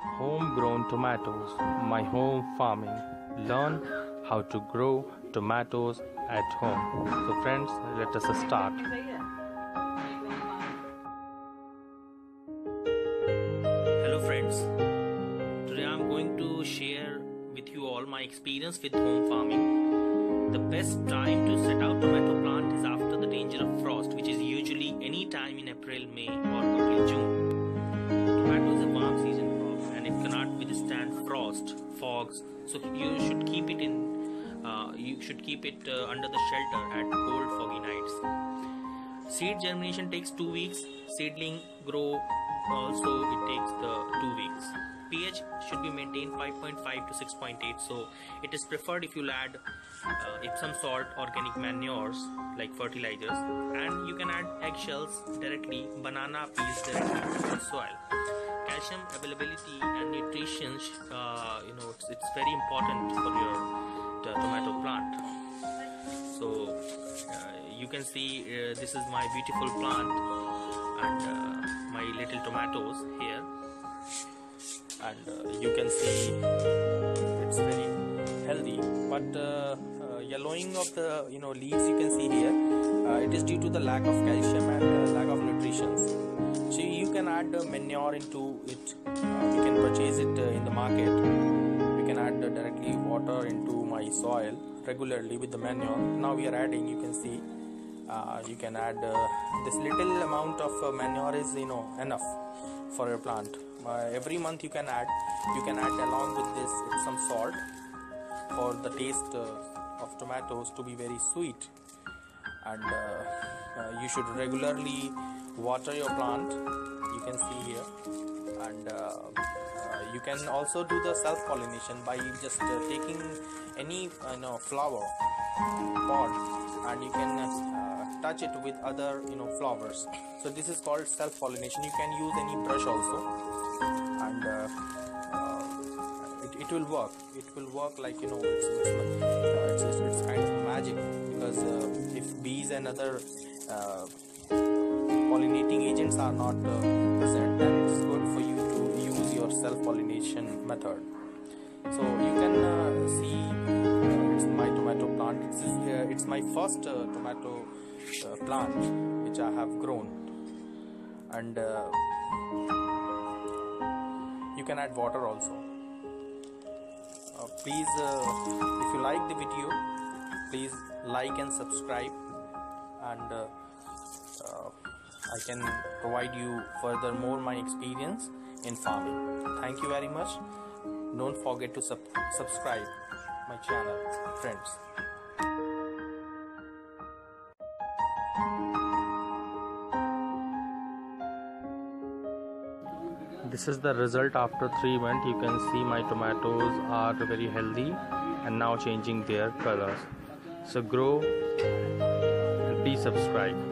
Homegrown tomatoes, my home farming. Learn how to grow tomatoes at home. So, friends, let us start. Hello, friends. Today I'm going to share with you all my experience with home farming. The best time to set out tomato plant is after the danger of frost, which is usually any time in April, May, or early June. Tomato is a warm season withstand frost, fogs, so you should keep it in. Uh, you should keep it uh, under the shelter at cold, foggy nights. Seed germination takes two weeks. Seedling grow also it takes the two weeks. pH should be maintained 5.5 to 6.8. So it is preferred if you'll add uh, Epsom salt, organic manures like fertilizers, and you can add eggshells directly, banana peels directly to the soil. Calcium availability and nutrition, uh, you know, it's, it's very important for your tomato plant. So uh, you can see uh, this is my beautiful plant and uh, my little tomatoes here and uh, you can see it's very healthy but uh, yellowing of the you know leaves you can see here it is due to the lack of calcium and can add uh, manure into it. Uh, we can purchase it uh, in the market. We can add uh, directly water into my soil regularly with the manure. Now we are adding you can see uh, you can add uh, this little amount of uh, manure is you know enough for your plant. Uh, every month you can add you can add along with this some salt for the taste uh, of tomatoes to be very sweet. And uh, uh, you should regularly water your plant you can see here. And uh, uh, you can also do the self pollination by just uh, taking any you know flower pod and you can touch it with other you know flowers. So this is called self pollination you can use any brush also. And uh, it, it will work. It will work like you know it's it's, uh, it's, it's, kind of magic because if bees and other pollinating agents are not uh, present then it's good for you to use your self pollination method. So you can uh, see uh, it's my tomato plant. It's, uh, it's my first uh, tomato uh, plant which i have grown. And you can add water also. Please if you like the video please like and subscribe. And i can provide you further more my experience in farming. Thank you very much. Don't forget to sub- subscribe my channel friends. This is the result after 3 months. You can see my tomatoes are very healthy and now changing their colors. So grow and please subscribe